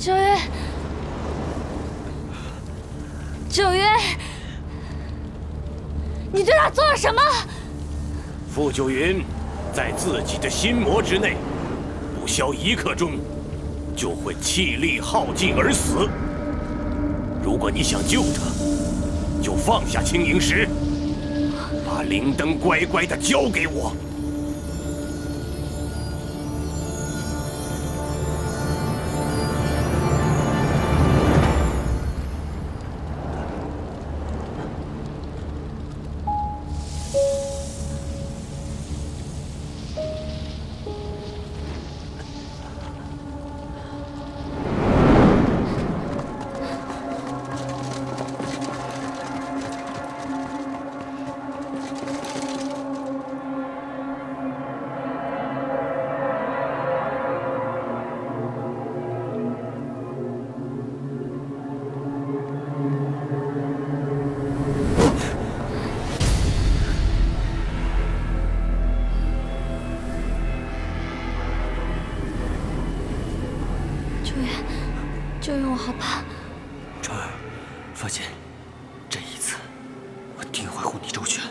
九云，九云，你对他做了什么？傅九云在自己的心魔之内，不消一刻钟，就会气力耗尽而死。如果你想救他，就放下青萤石，把灵灯乖乖的交给我。救援，救援，我好怕。川儿，放心，这一次我定会护你周全。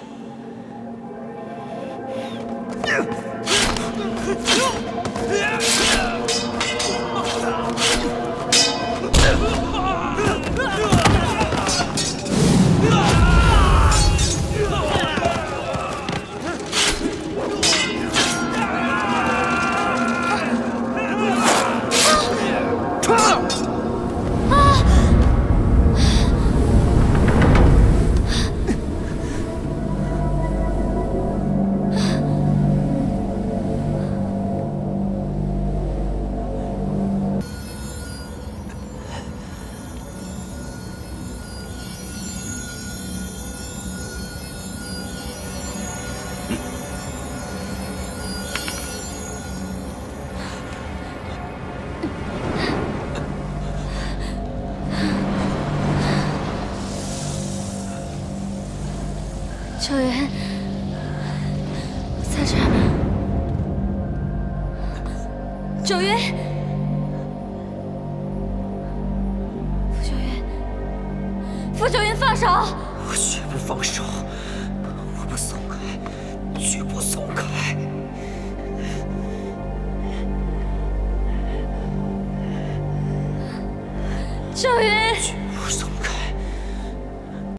九云，在这儿。九云，傅九云，傅九云，放手！我绝不放手，我不松开，绝不松开。九云。